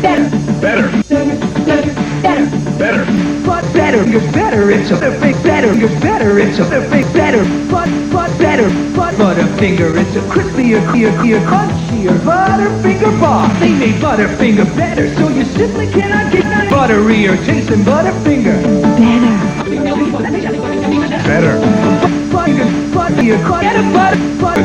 better, Better. better, better. Better. But better, you're better, it's a big better, you're better, it's a big better, but, but better, but Butterfinger, it's a crispier, clear, clear, crunchier Butterfinger bar. They made Butterfinger better, so you simply cannot get butterier tasting Butterfinger. Better. better, but, but, butter, butter,